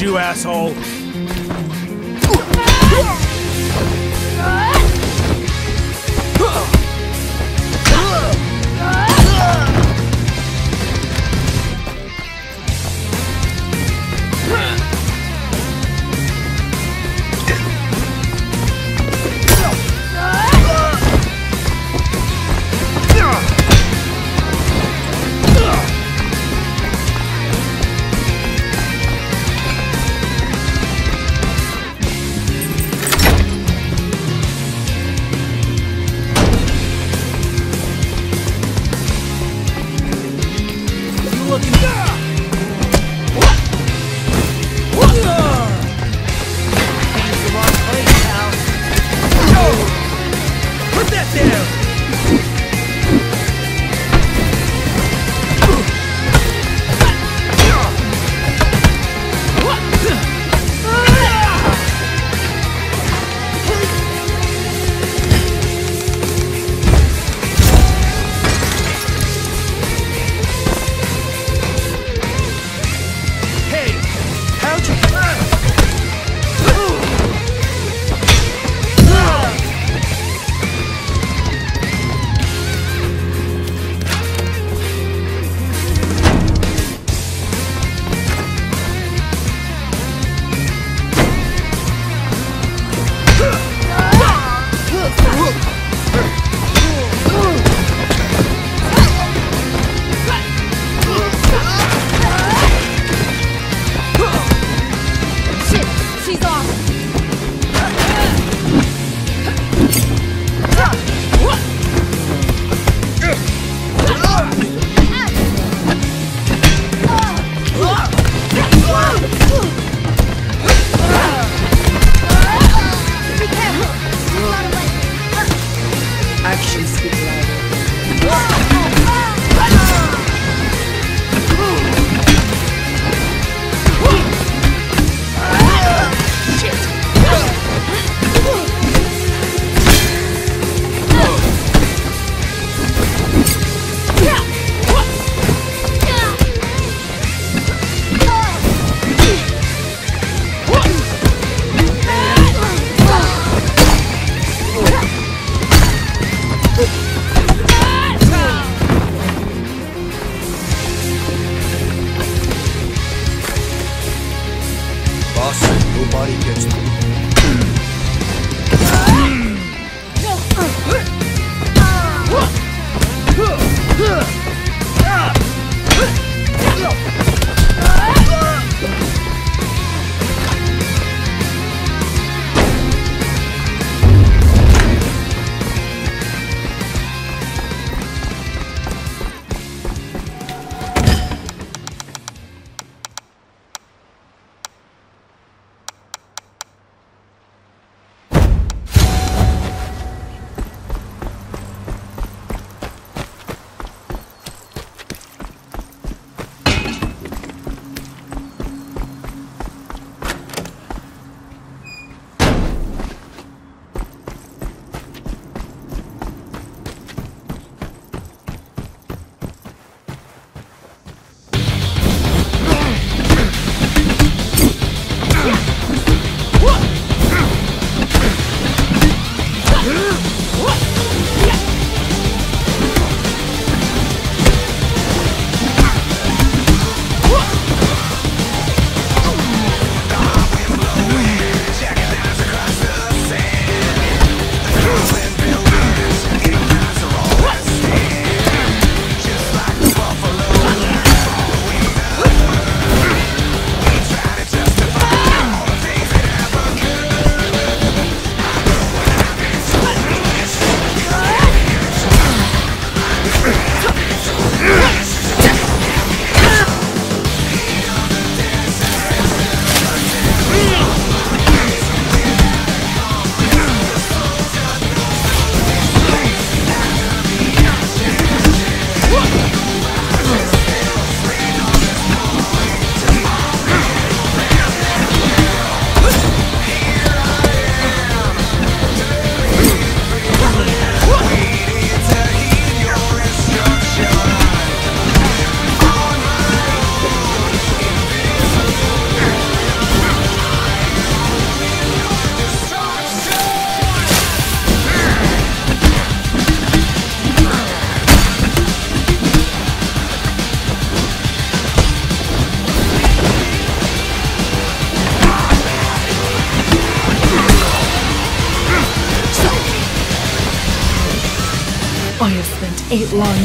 You, asshole.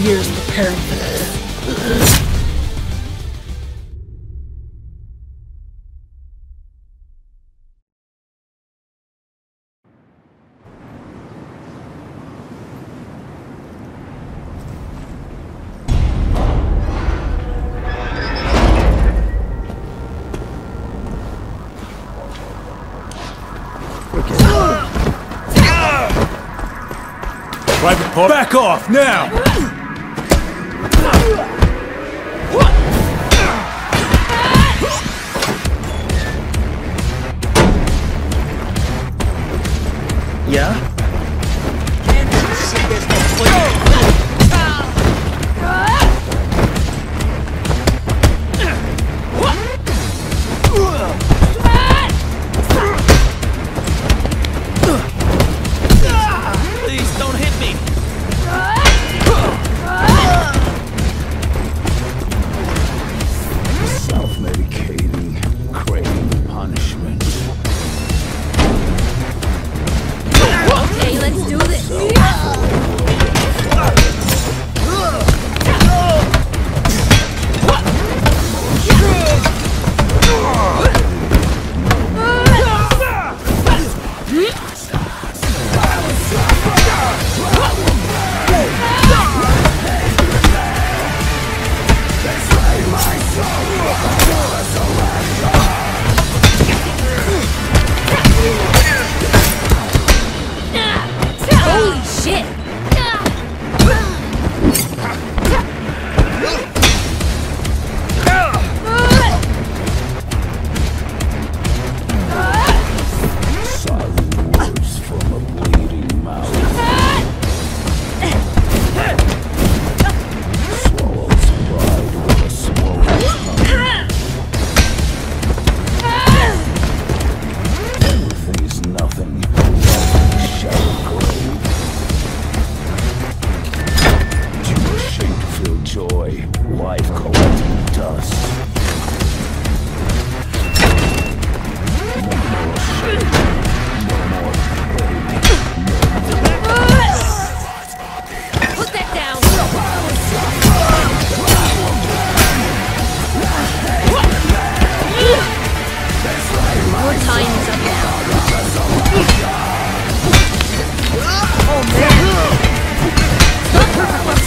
Years preparing for this. Back off now! Yeah?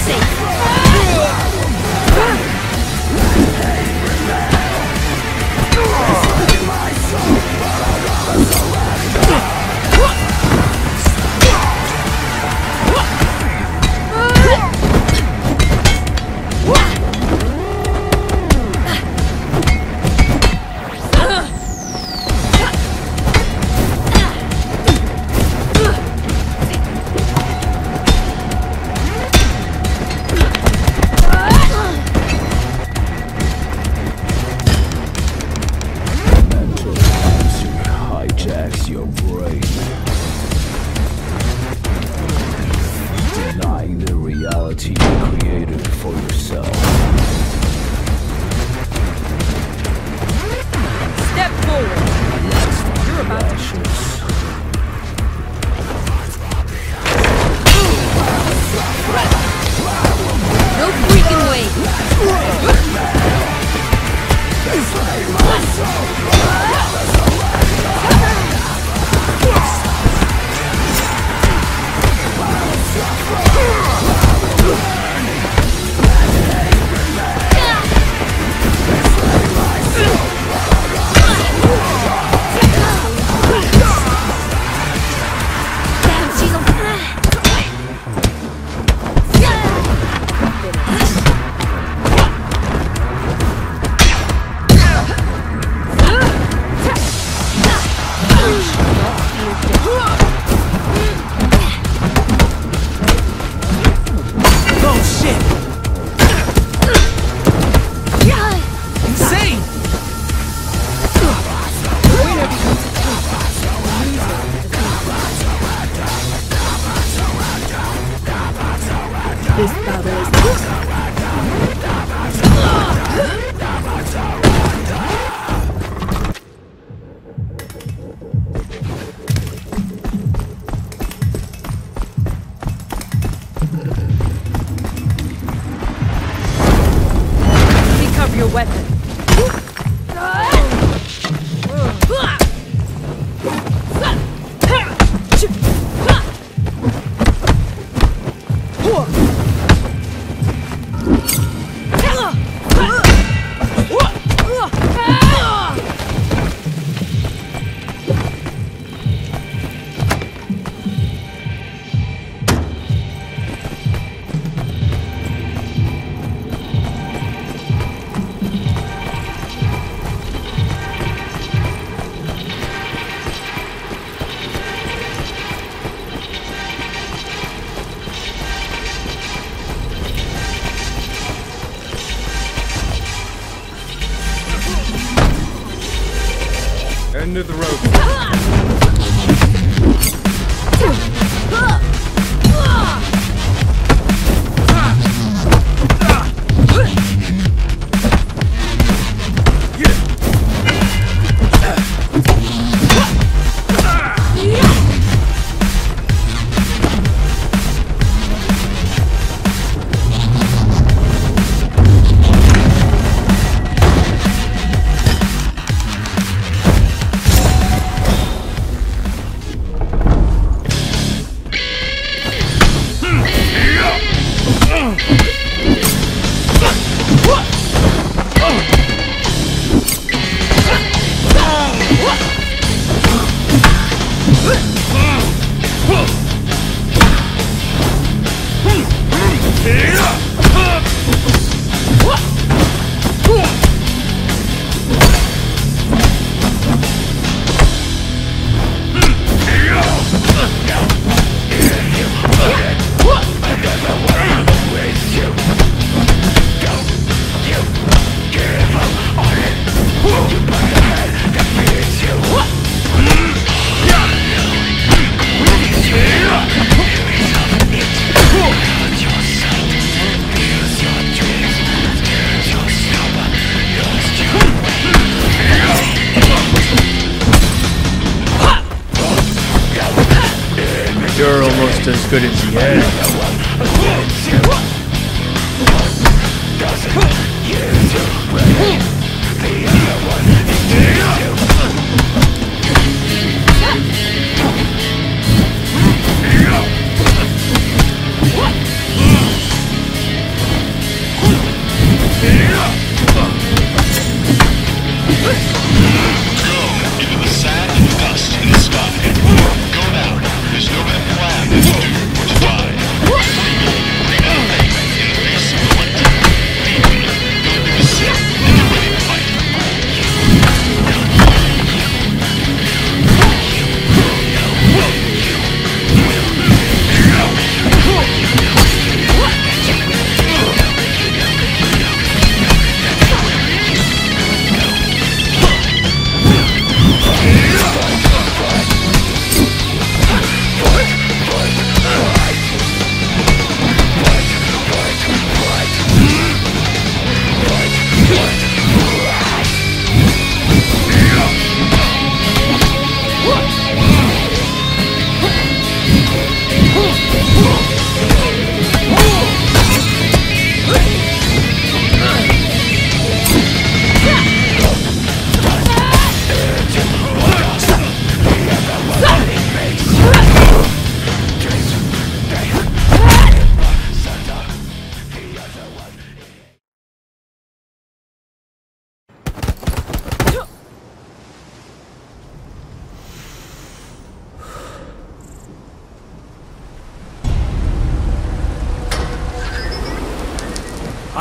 Safe.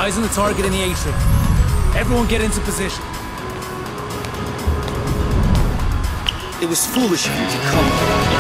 Eyes on the target in the atrium. Everyone get into position. It was foolish of you to come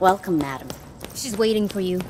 Welcome, madam. She's waiting for you.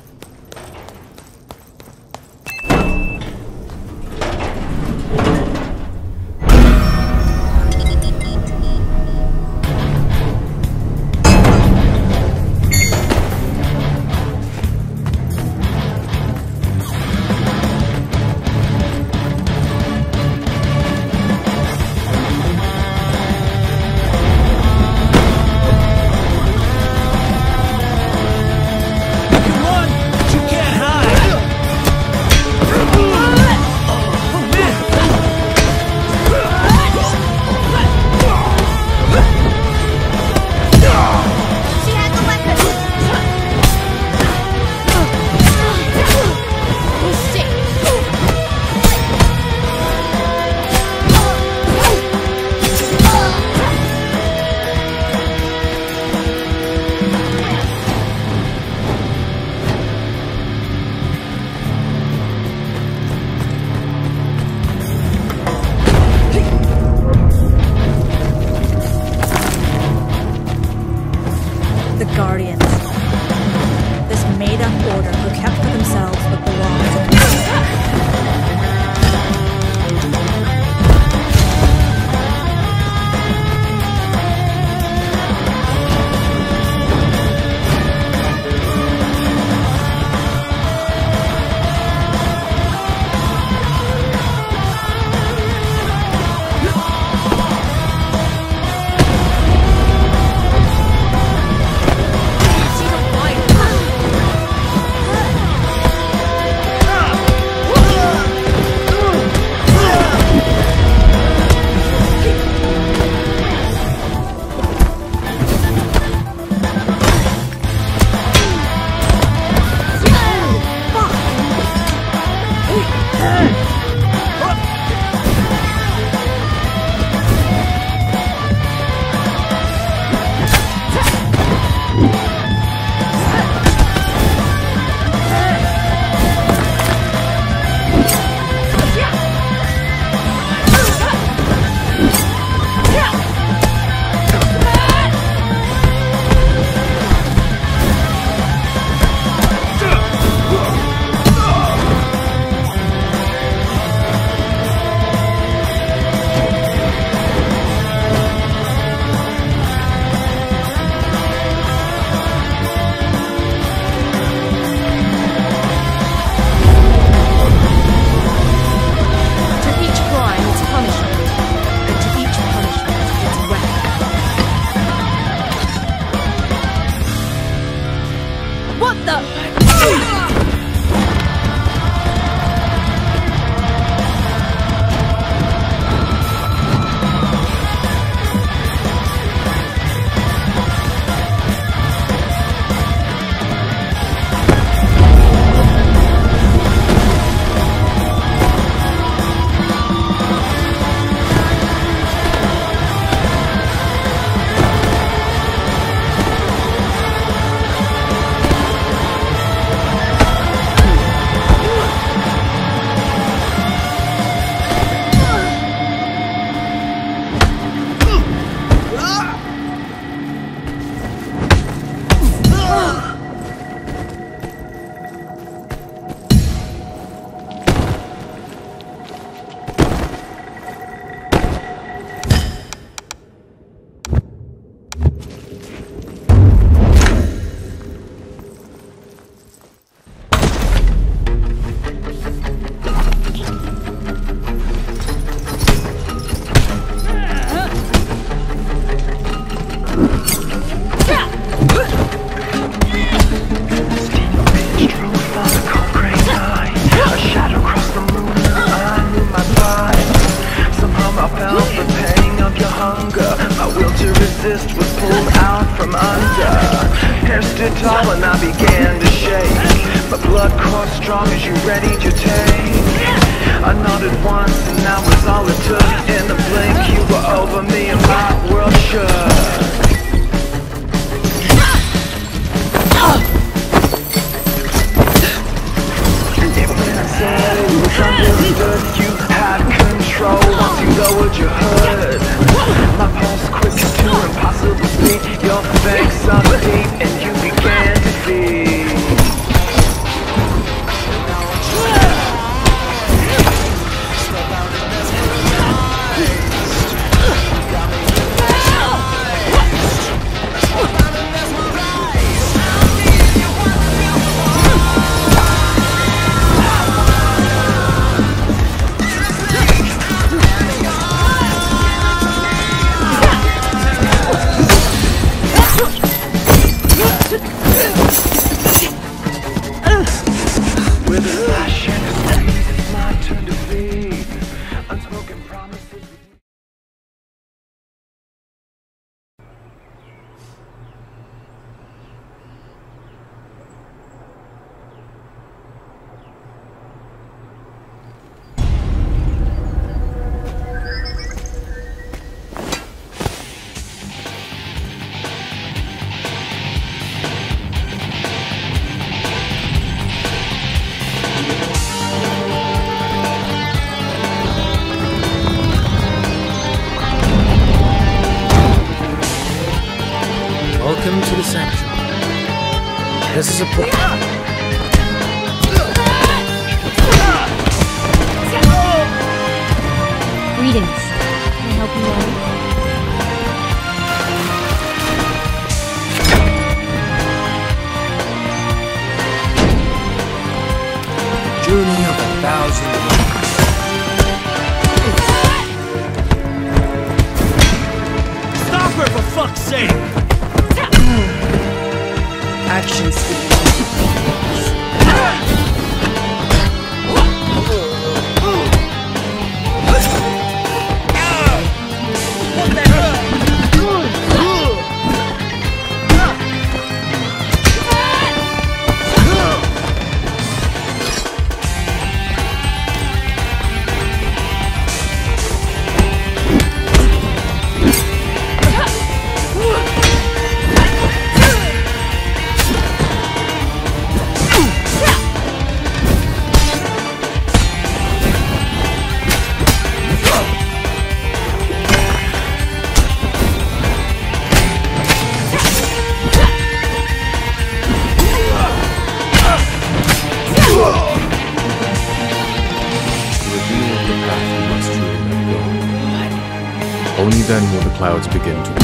Clouds begin to.